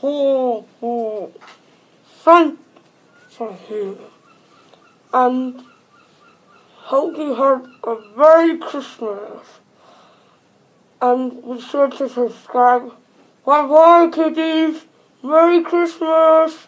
ho, ho. Thank for him. And hope you have a Merry Christmas. And be sure to subscribe. Bye bye, kiddies. Merry Christmas.